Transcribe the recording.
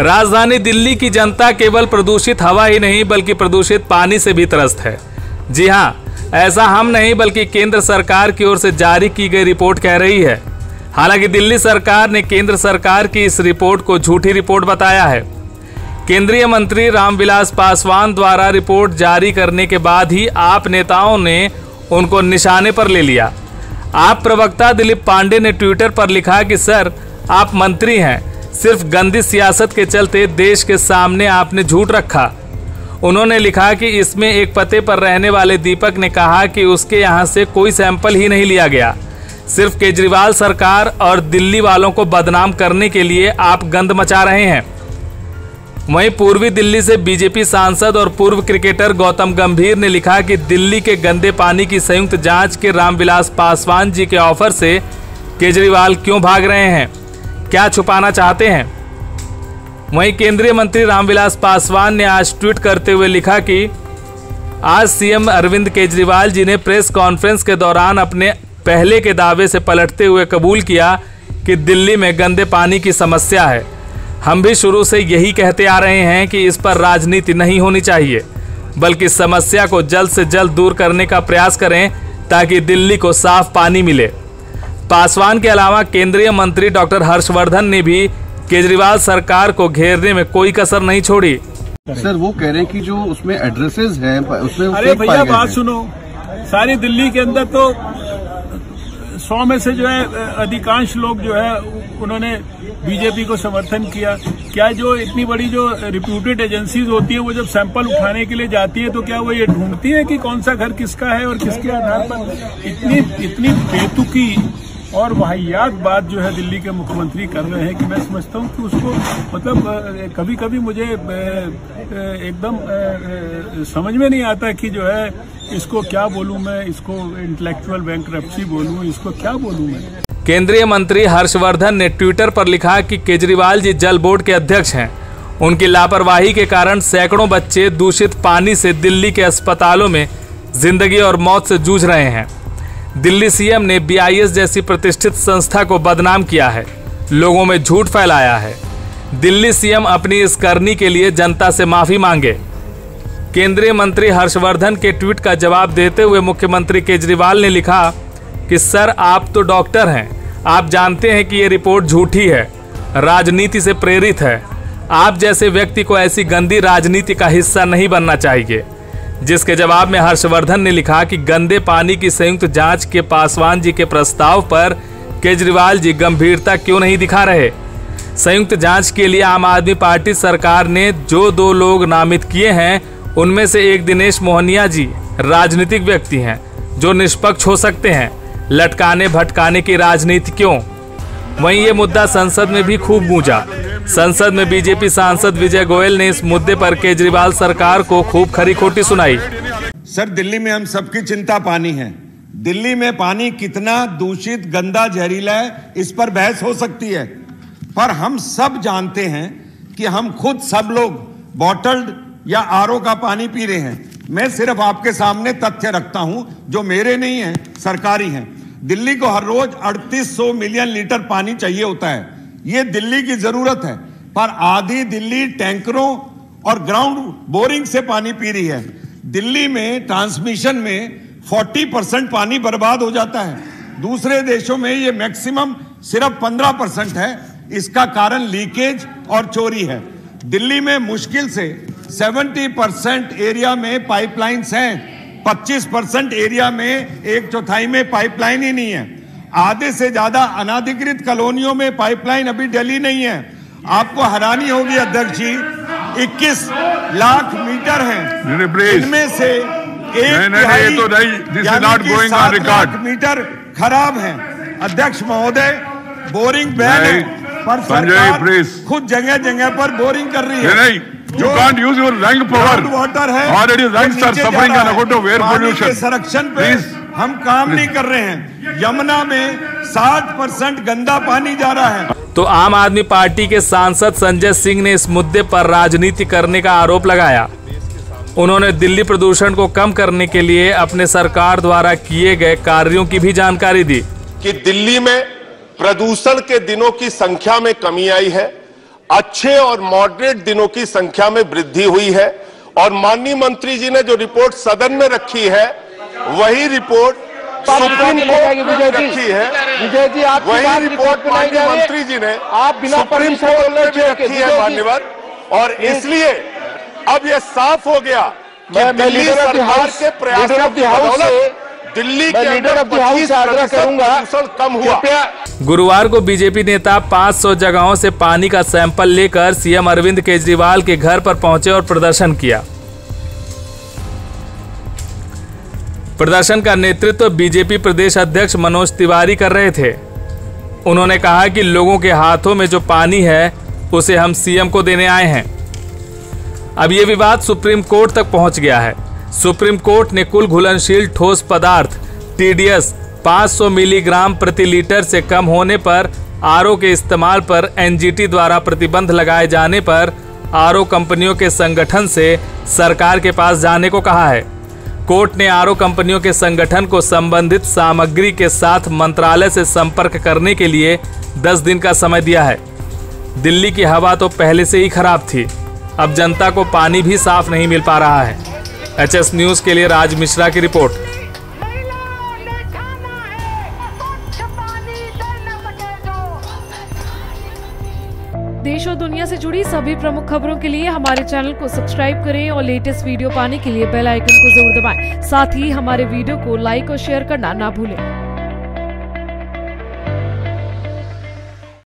राजधानी दिल्ली की जनता केवल प्रदूषित हवा ही नहीं, बल्कि प्रदूषित पानी से भी त्रस्त है। जी हाँ ऐसा हम नहीं, बल्कि केंद्र सरकार की ओर से जारी की गई रिपोर्ट कह रही है। हालाँकि दिल्ली सरकार ने केंद्र सरकार की इस रिपोर्ट को झूठी रिपोर्ट बताया है। केंद्रीय मंत्री रामविलास पासवान द्वारा रिपोर्ट जारी करने के बाद ही आप नेताओं ने उनको निशाने पर ले लिया। आप प्रवक्ता दिलीप पांडे ने ट्विटर पर लिखा कि, सर, आप मंत्री हैं। सिर्फ़ गंदी सियासत के चलते देश के सामने आपने झूठ रखा। उन्होंने लिखा कि इसमें एक पते पर रहने वाले दीपक ने कहा कि उसके यहाँ से कोई सैंपल ही नहीं लिया गया। सिर्फ़ केजरीवाल सरकार और दिल्ली वालों को बदनाम करने के लिए आप गंद मचा रहे हैं। वहीं पूर्वी दिल्ली से बीजेपी सांसद और पूर्व क्रिकेटर गौतम गंभीर ने लिखा कि दिल्ली के गंदे पानी की संयुक्त जाँच के रामविलास पासवान जी के ऑफ़र से केजरीवाल क्यों भाग रहे हैं? क्या छुपाना चाहते हैं? वहीं केंद्रीय मंत्री रामविलास पासवान ने आज ट्वीट करते हुए लिखा कि, आज सीएम अरविंद केजरीवाल जी ने प्रेस कॉन्फ्रेंस के दौरान अपने पहले के दावे से पलटते हुए कबूल किया कि दिल्ली में गंदे पानी की समस्या है। हम भी शुरू से यही कहते आ रहे हैं कि इस पर राजनीति नहीं होनी चाहिए, बल्कि समस्या को जल्द से जल्द दूर करने का प्रयास करें ताकि दिल्ली को साफ़ पानी मिले। पासवान के अलावा केंद्रीय मंत्री डॉक्टर हर्षवर्धन ने भी केजरीवाल सरकार को घेरने में कोई कसर नहीं छोड़ी। सर वो कह रहे हैं कि जो उसमें एड्रेसेस हैं उसमें अरे भैया बात सुनो। सारी दिल्ली के अंदर तो सौ में से जो है अधिकांश लोग जो है उन्होंने बीजेपी को समर्थन किया। क्या जो इतनी बड़ी जो रिप्यूटेड एजेंसीज होती है वो जब सैंपल उठाने के लिए जाती है तो क्या वो ये ढूंढती है कि कौन सा घर किसका है और किसके आधार पर इतनी इतनी बेतुकी और वाहियात बात जो है दिल्ली के मुख्यमंत्री कर रहे हैं कि मैं समझता हूँ कि उसको मतलब कभी कभी मुझे एकदम समझ में नहीं आता कि जो है इसको क्या बोलूँ मैं, इसको इंटेलेक्चुअल बैंक बोलूँ, इसको क्या बोलूँ मैं। केंद्रीय मंत्री हर्षवर्धन ने ट्विटर पर लिखा कि केजरीवाल जी जल बोर्ड के अध्यक्ष हैं। उनकी लापरवाही के कारण सैकड़ों बच्चे दूषित पानी से दिल्ली के अस्पतालों में ज़िंदगी और मौत से जूझ रहे हैं। दिल्ली सीएम ने बीआईएस जैसी प्रतिष्ठित संस्था को बदनाम किया है। लोगों में झूठ फैलाया है। दिल्ली सीएम अपनी इस करनी के लिए जनता से माफ़ी मांगे। केंद्रीय मंत्री हर्षवर्धन के ट्वीट का जवाब देते हुए मुख्यमंत्री केजरीवाल ने लिखा कि, सर, आप तो डॉक्टर हैं। आप जानते हैं कि ये रिपोर्ट झूठी है, राजनीति से प्रेरित है। आप जैसे व्यक्ति को ऐसी गंदी राजनीति का हिस्सा नहीं बनना चाहिए। जिसके जवाब में हर्षवर्धन ने लिखा कि गंदे पानी की संयुक्त जाँच के पासवान जी के प्रस्ताव पर केजरीवाल जी गंभीरता क्यों नहीं दिखा रहे? संयुक्त जाँच के लिए आम आदमी पार्टी सरकार ने जो दो लोग नामित किए हैं, उनमें से एक दिनेश मोहनिया जी राजनीतिक व्यक्ति हैं, जो निष्पक्ष हो सकते हैं। लटकाने भटकाने की राजनीति क्यों? वहीं ये मुद्दा संसद में भी खूब गूंजा। संसद में बीजेपी सांसद विजय गोयल ने इस मुद्दे पर केजरीवाल सरकार को खूब खरी खोटी सुनाई। सर, दिल्ली में हम सबकी चिंता पानी है। दिल्ली में पानी कितना दूषित, गंदा, जहरीला है, इस पर बहस हो सकती है। पर हम सब जानते हैं कि हम खुद सब लोग बॉटल्ड या आरओ का पानी पी रहे हैं। मैं सिर्फ़ आपके सामने तथ्य रखता हूँ, जो मेरे नहीं है, सरकारी हैं। दिल्ली को हर रोज 3800 मिलियन लीटर पानी चाहिए होता है। ये दिल्ली की ज़रूरत है। पर आधी दिल्ली टैंकरों और ग्राउंड बोरिंग से पानी पी रही है। दिल्ली में ट्रांसमिशन में 40 परसेंट पानी बर्बाद हो जाता है। दूसरे देशों में ये मैक्सिमम सिर्फ़ 15 परसेंट है। इसका कारण लीकेज और चोरी है। दिल्ली में मुश्किल से 70 परसेंट एरिया में पाइपलाइंस हैं। 25 परसेंट एरिया में एक चौथाई में पाइपलाइन ही नहीं है। आधे से ज़्यादा अनाधिकृत कॉलोनियों में पाइपलाइन अभी डली नहीं है आपको हैरानी होगी अध्यक्ष जी 21 लाख मीटर हैं. इनमें से एक नहीं, तो नहीं. लाख मीटर खराब है अध्यक्ष महोदय बोरिंग बैन है पर सरकार खुद जगह जगह पर बोरिंग कर रही है नहीं you can't use your rank power water है already ranks are suffering है। account of air pollution संरक्षण पे Please. हम काम नहीं कर रहे हैं। यमुना में सात परसेंट गंदा पानी जा रहा है। तो आम आदमी पार्टी के सांसद संजय सिंह ने इस मुद्दे पर राजनीति करने का आरोप लगाया। उन्होंने दिल्ली प्रदूषण को कम करने के लिए अपने सरकार द्वारा किए गए कार्यों की भी जानकारी दी। कि दिल्ली में प्रदूषण के दिनों की संख्या में कमी आई है अच्छे और मॉडरेट दिनों की संख्या में वृद्धि हुई है और माननीय मंत्री जी ने जो रिपोर्ट सदन में रखी है वही रिपोर्ट सुप्रीम कोर्ट रखी है। विजय जी आपकी वही रिपोर्ट माननीय। मंत्री जी ने आप बिना सुप्रीम कोर्ट में भी रखी है मान्यवर। और इसलिए अब ये साफ़ हो गया कि मैं- मैं दिल्ली सरकार के प्रयासों की बदौलत दिल्ली के leader अंदर of the house पच्चीस से आग्रह करूँगा। कम हुआ। गुरुवार को बीजेपी नेता 500 जगहों से पानी का सैंपल लेकर सीएम अरविंद केजरीवाल के घर पर पहुँचे और प्रदर्शन किया। प्रदर्शन का नेतृत्व बीजेपी प्रदेश अध्यक्ष मनोज तिवारी कर रहे थे। उन्होंने कहा कि लोगों के हाथों में जो पानी है, उसे हम सीएम को देने आए हैं। अब ये विवाद सुप्रीम कोर्ट तक पहुँच गया है। सुप्रीम कोर्ट ने कुल घुलनशील ठोस पदार्थ टीडीएस 500 मिलीग्राम प्रति लीटर से कम होने पर आरओ के इस्तेमाल पर एनजीटी द्वारा प्रतिबंध लगाए जाने पर आरओ कंपनियों के संगठन से सरकार के पास जाने को कहा है। कोर्ट ने आरओ कंपनियों के संगठन को संबंधित सामग्री के साथ मंत्रालय से संपर्क करने के लिए 10 दिन का समय दिया है। दिल्ली की हवा तो पहले से ही खराब थी। अब जनता को पानी भी साफ़ नहीं मिल पा रहा है। एचएस न्यूज़ के लिए राज मिश्रा की रिपोर्ट। और दुनिया से जुड़ी सभी प्रमुख खबरों के लिए हमारे चैनल को सब्सक्राइब करें और लेटेस्ट वीडियो पाने के लिए बेल आइकन को ज़रूर दबाएँ। साथ ही हमारे वीडियो को लाइक और शेयर करना ना भूलें